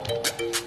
Música